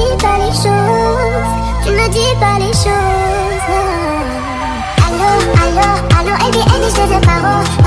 dis pas les choses, tu me dis pas les choses. Allô, allô, allô, Eddie, je les ai paro.